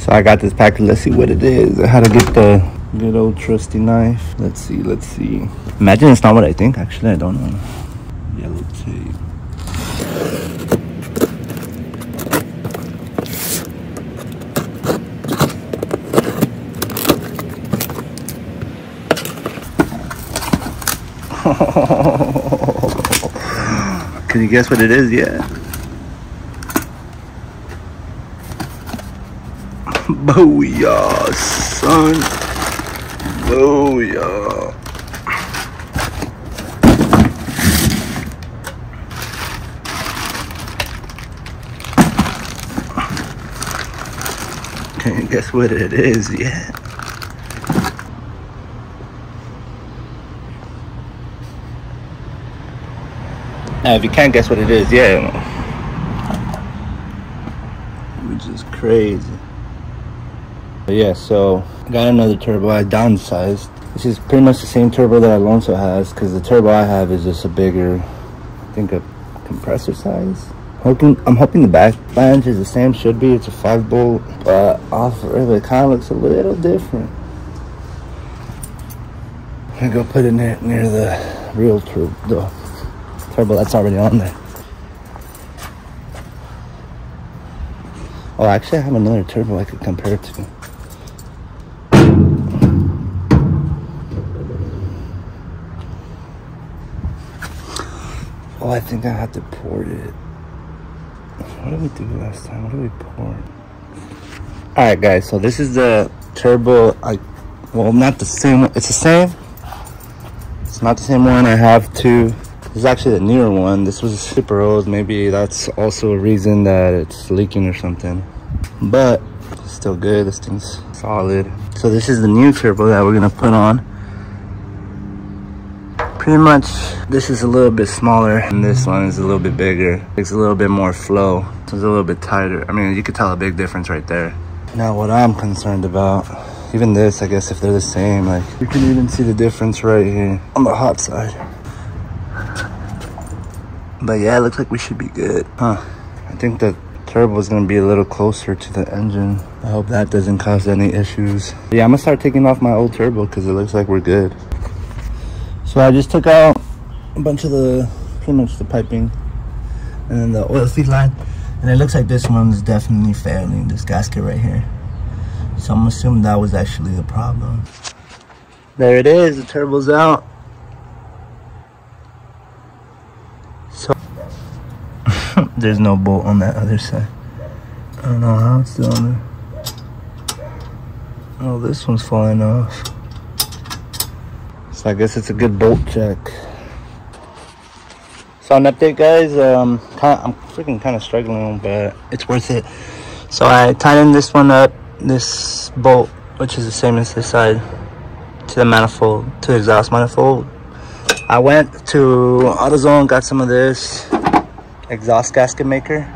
So I got this package. Let's see what it is. How to get the good old trusty knife. Let's see. Let's see. Imagine it's not what I think. Actually, I don't know. Yellow tape. Can you guess what it is yet? Booyah, son. Booyah. Can't guess what it is yet? Now, if you can't guess what it is, yeah. Which is crazy. But yeah, so got another turbo. I downsized. This is pretty much the same turbo that Alonso has because the turbo I have is just a bigger, I think a compressor size. Hoping, I'm hoping the back flange is the same. Should be. It's a five bolt, but off of it kind of looks a little different. I'm gonna go put it near, near the real turbo, the turbo that's already on there. Oh, actually, I have another turbo I could compare it to. Oh, I think I have to port it. What did we do last time? What did we port? Alright guys, so this is the turbo, I, well not the same, it's the same. It's not the same one, I have two. This is actually the newer one. This was super old, maybe that's also a reason that it's leaking or something. But, it's still good, this thing's solid. So this is the new turbo that we're gonna put on pretty much this is a little bit smaller and this one is a little bit bigger. It's a little bit more flow. It's a little bit tighter. I mean you could tell a big difference right there. Now what i'm concerned about even this i guess if they're the same like you can even see the difference right here on the hot side. But yeah it looks like we should be good. Huh. I think the turbo is going to be a little closer to the engine. I hope that doesn't cause any issues. Yeah i'm gonna start taking off my old turbo because it looks like we're good so I just took out a bunch of the, pretty much the piping and then the oil feed line. And it looks like this one's definitely failing, this gasket right here. So I'm assuming that was actually the problem. There it is, the turbo's out. So, there's no bolt on that other side. I don't know how it's there. Oh, this one's falling off. So I guess it's a good bolt check. So an update guys, um, kinda, I'm freaking kind of struggling, but it's worth it. So I tightened this one up, this bolt, which is the same as this side, to the manifold, to the exhaust manifold. I went to AutoZone, got some of this exhaust gasket maker,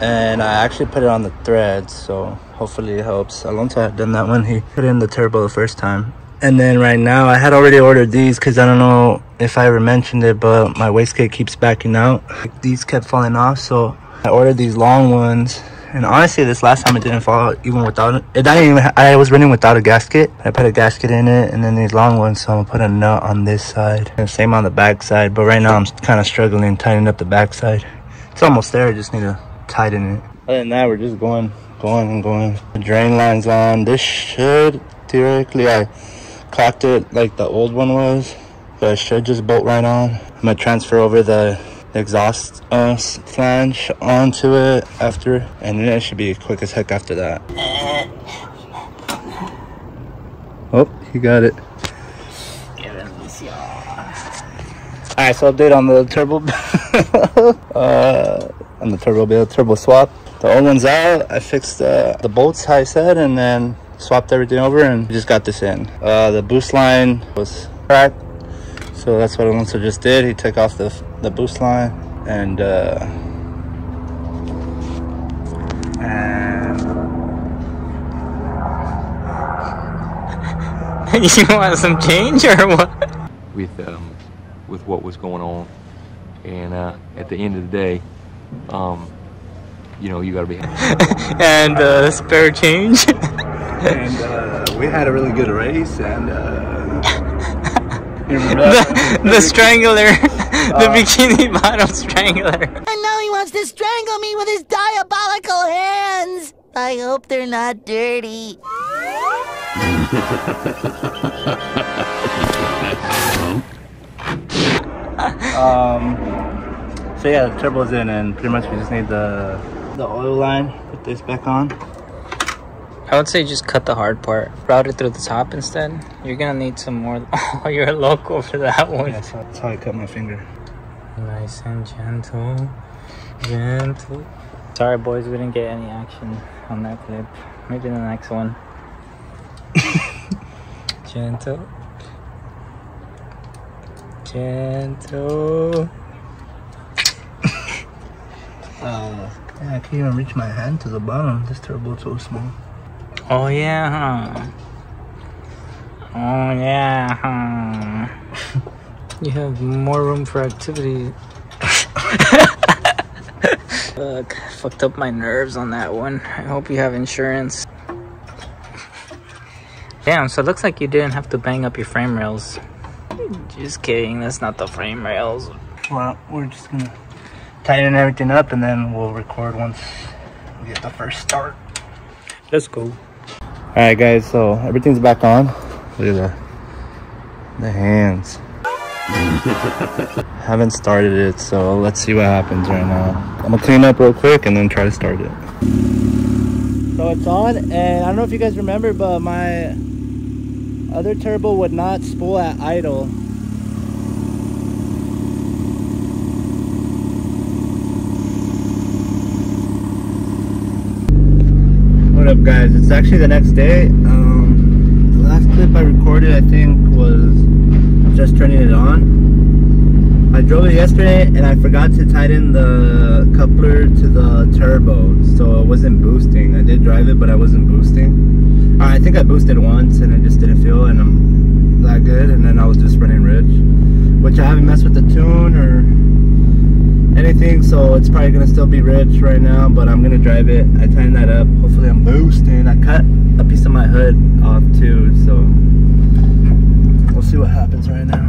and I actually put it on the threads, so hopefully it helps. Alonso had done that when he put in the turbo the first time. And then right now, I had already ordered these because I don't know if I ever mentioned it, but my wastegate keeps backing out. These kept falling off, so I ordered these long ones. And honestly, this last time it didn't fall even without it. It didn't even. I was running without a gasket. I put a gasket in it, and then these long ones. So I'm gonna put a nut on this side, and same on the back side. But right now I'm kind of struggling tightening up the back side. It's almost there. I just need to tighten it. Other than that, we're just going, going, and going. The drain line's on. This should theoretically, I clocked it like the old one was but it should just bolt right on. I'm gonna transfer over the exhaust uh, flange onto it after and then it should be quick as heck after that. Oh you got it. All right so update on the turbo uh on the turbo build turbo swap. The old one's out. I fixed uh, the bolts i said and then swapped everything over and just got this in. Uh, the boost line was cracked, so that's what Alonso just did. He took off the, the boost line and, uh, and you want some change or what? With um, with what was going on, and uh, at the end of the day, um, you know, you got to be. and uh, spare change. and uh, we had a really good race, and uh, the, the strangler, the bikini bottom strangler. And now he wants to strangle me with his diabolical hands. I hope they're not dirty. Um, so yeah, the turbo's in, and pretty much we just need the the oil line. Put this back on. I would say just cut the hard part. Route it through the top instead. You're gonna need some more. Oh, you're local for that one. That's how, that's how I cut my finger. Nice and gentle, gentle. Sorry, boys, we didn't get any action on that clip. Maybe the next one. gentle, gentle. Uh, yeah, I can't even reach my hand to the bottom. This turbo's so small. Oh yeah. Huh? Oh yeah. Huh? you have more room for activity. Ugh, fucked up my nerves on that one. I hope you have insurance. Damn, so it looks like you didn't have to bang up your frame rails. Just kidding, that's not the frame rails. Well, we're just gonna tighten everything up, and then we'll record once we get the first start. Let's go. All right, guys. So everything's back on. Look at the the hands. Haven't started it, so let's see what happens right now. I'm gonna clean up real quick and then try to start it. So it's on, and I don't know if you guys remember, but my other turbo would not spool at idle. Up, guys? It's actually the next day. Um, the last clip I recorded, I think, was just turning it on. I drove it yesterday and I forgot to tighten the coupler to the turbo, so it wasn't boosting. I did drive it, but I wasn't boosting. Uh, I think I boosted once and it just didn't feel, and I'm that good. And then I was just running rich, which I haven't messed with the tune or anything, so it's probably gonna still be rich right now. But I'm gonna drive it. I tightened that up. Hopefully, I'm boosting. I cut a piece of my hood off too, so we'll see what happens right now.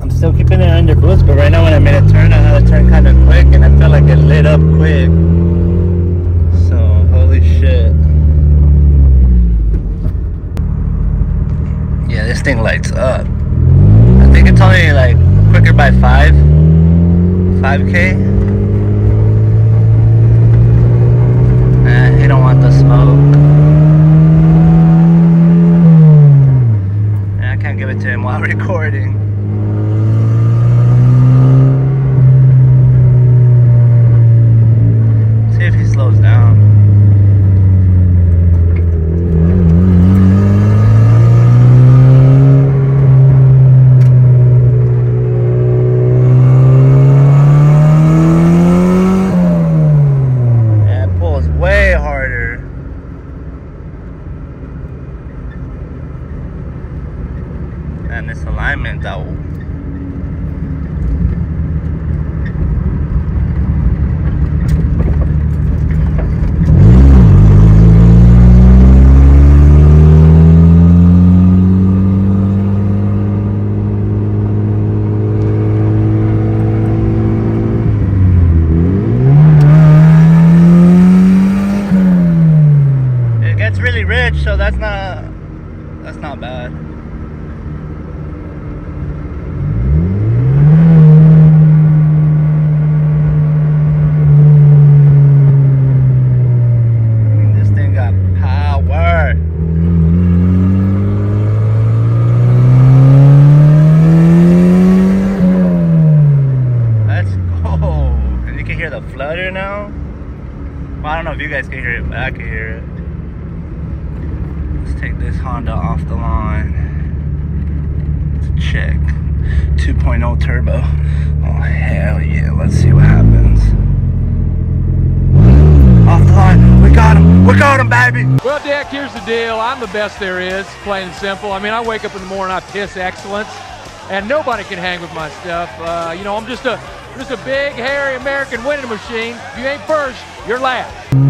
I'm still keeping it under boost, but right now when I made a turn, I had to turn kind of quick, and I felt like it lit up quick. So holy shit. Yeah, this thing lights up. I think it's only like quicker by five. 5k. Nah, he don't want the smoke. Yeah, I can't give it to him while recording. See if he slows down. Yeah, it pulls way harder. And this alignment though. It gets really rich, so that's not that's not bad. I mean, this thing got power. Let's go. And you can hear the flutter now. Well, I don't know if you guys can hear it, but I can hear it. Let's take this Honda off the line. Let's check. 2.0 turbo. Oh, hell yeah. Let's see what happens. Off the line. We got him. We got him, baby. Well, Dick, here's the deal. I'm the best there is, plain and simple. I mean, I wake up in the morning, I piss excellence, and nobody can hang with my stuff. Uh, you know, I'm just a just a big, hairy American winning machine. If you ain't first, you're last.